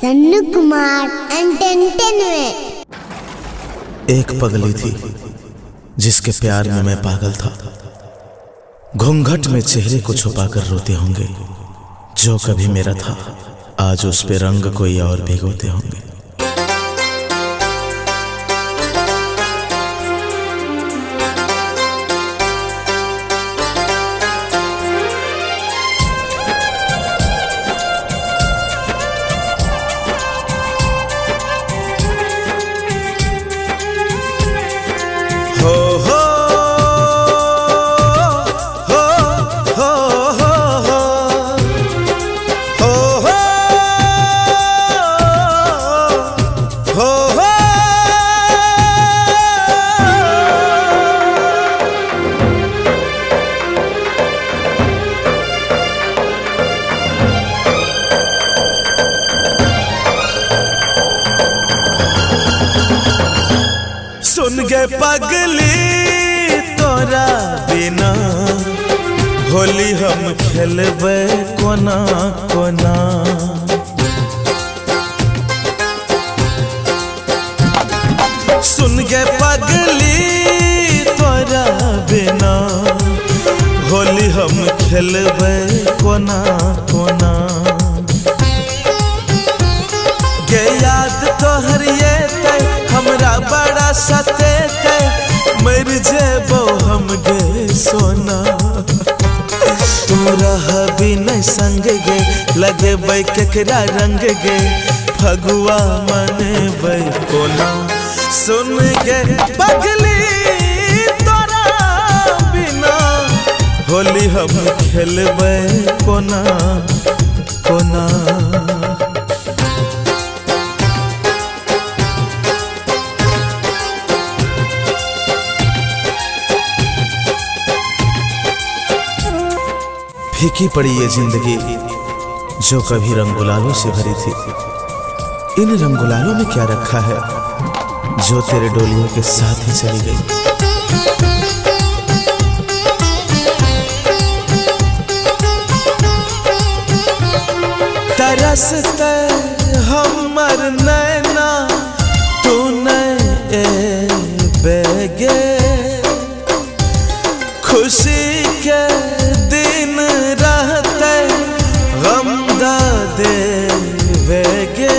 सन्नू कुमार एक पगली थी, जिसके प्यार में मैं पागल था। घूंघट में चेहरे को छुपाकर रोते होंगे, जो कभी मेरा था, आज उस पे रंग कोई और भिगोते होंगे। सुन गे पगली तोरा बिना। होली हम खेलबे कोना कोना। सुन गे पगली तोरा बिना। होली हम खेलबे कोना कोना। गे याद तोहर ये हमरा बड़ा सते संग गे लगे बै केकरा रंग गे। फगुआ मन कोना सुन गे पगली तोरा बिना। होली हम खेलबे कोना कोना। फीकी पड़ी ये ज़िंदगी, जो कभी रंगुलालों से भरी थी। इन रंगुलालों में क्या रखा है, जो तेरे डोलियों के साथ ही चली गई? तरसते हमर नैना, तू बेगे। खुशी के दिन रहते गम दादे वेगे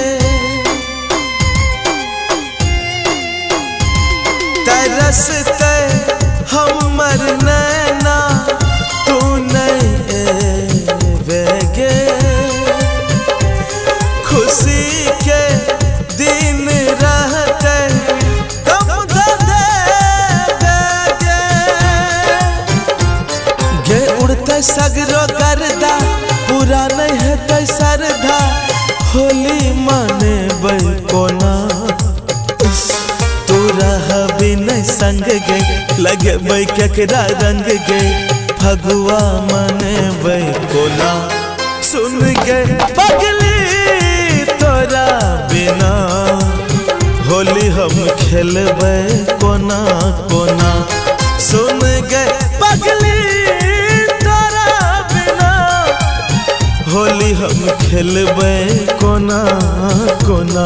तरसते हम मरने ना तू नहीं वेगे खुशी उड़ते सगरो करदा, पूरा नहीं है तो सरदा। होली माने बै कोना। तू रह नहीं संग गे लगे बै केकरा रंग गे फगुआ माने कोना। सुन गे पगली तोरा बिना। होली हम खेलबै कोना कोना। सुन गे पगली खेलबै कोना कोना।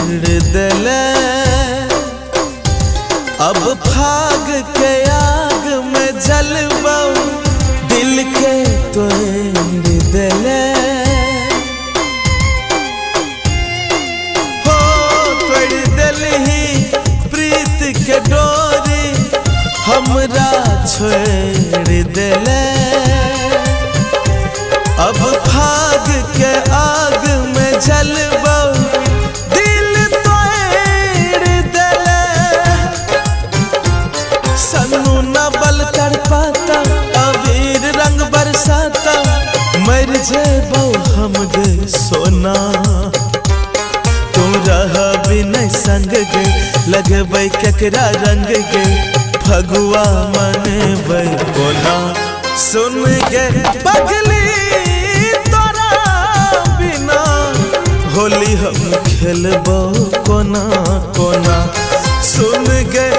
छोड़ दिले। अब भाग के आग में जलबौ दिल के तोड़ दिले। हो तोड़ दिल ही प्रीत के डोरी, हमरा छोड़ दिले। अब भाग के आग में जलबौ जेबो हम सोना। तुम रह संग गे लगबै केकरा रंग गे फगुआ मनेबै कोना। सुन गे तोरा बिना। होली हम खेलबो कोना कोना। सुन गे